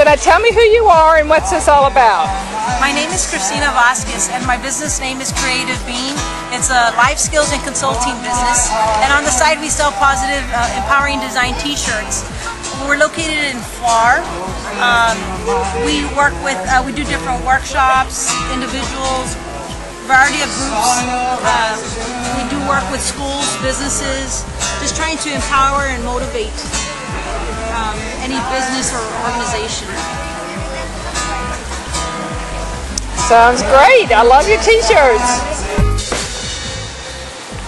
Christina, tell me who you are and what's this all about? My name is Christina Vasquez and my business name is Creative Bean. It's a life skills and consulting business. And on the side we sell positive, uh, empowering design t-shirts. We're located in FLAR. Um, we work with, uh, we do different workshops, individuals, variety of groups. Uh, we do work with schools, businesses, just trying to empower and motivate um, any business or organization. Sounds great. I love your t-shirts.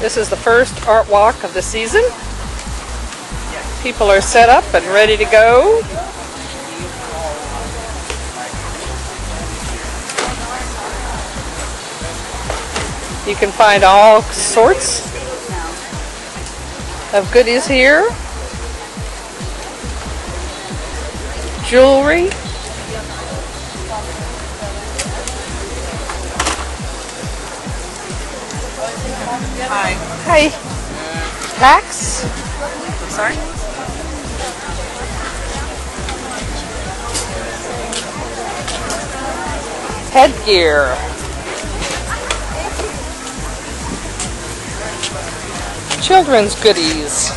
This is the first art walk of the season. People are set up and ready to go. You can find all sorts of goodies here. Jewelry. Hi. Hi. Hacks. Sorry? Headgear. Children's goodies.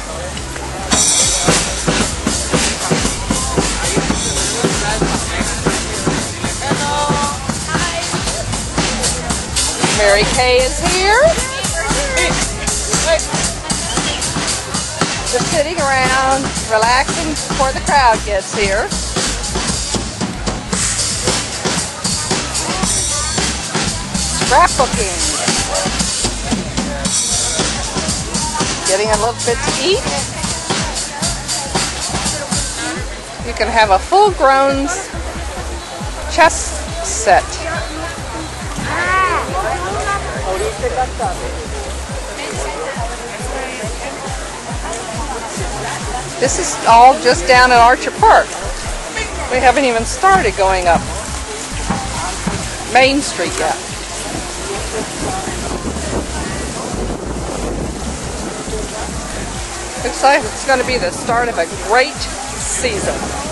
Mary Kay is here. Just sitting around, relaxing before the crowd gets here. Scrapbooking. Getting a little bit to eat. You can have a full-grown chess set. This is all just down at Archer Park. We haven't even started going up Main Street yet. Looks like it's going to be the start of a great season.